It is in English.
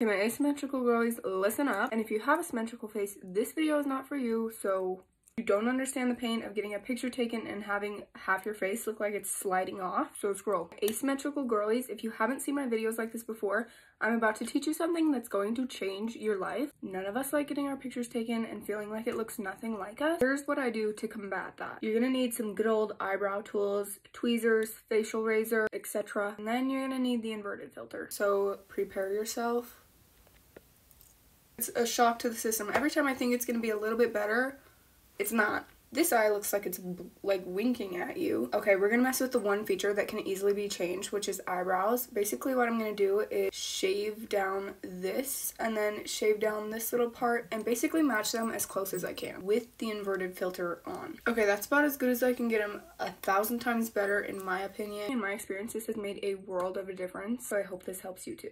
My asymmetrical girlies, listen up. And if you have a symmetrical face, this video is not for you, so you don't understand the pain of getting a picture taken and having half your face look like it's sliding off, so scroll. Asymmetrical girlies, if you haven't seen my videos like this before, I'm about to teach you something that's going to change your life. None of us like getting our pictures taken and feeling like it looks nothing like us. Here's what I do to combat that. You're gonna need some good old eyebrow tools, tweezers, facial razor, etc. And then you're gonna need the inverted filter. So prepare yourself it's a shock to the system. Every time I think it's going to be a little bit better, it's not. This eye looks like it's like winking at you. Okay, we're gonna mess with the one feature that can easily be changed, which is eyebrows. Basically what I'm gonna do is shave down this and then shave down this little part and basically match them as close as I can with the inverted filter on. Okay, that's about as good as I can get them. A thousand times better in my opinion. In my experience, this has made a world of a difference, so I hope this helps you too.